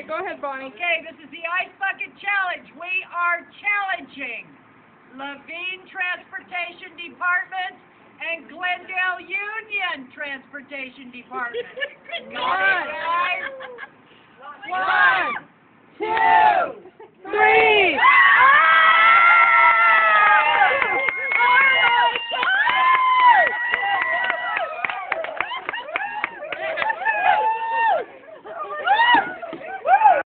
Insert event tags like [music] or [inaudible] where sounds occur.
Okay, go ahead, Bonnie. Okay, this is the Ice Bucket Challenge. We are challenging Laveen Transportation Department and Glendale Union Transportation Department. [laughs]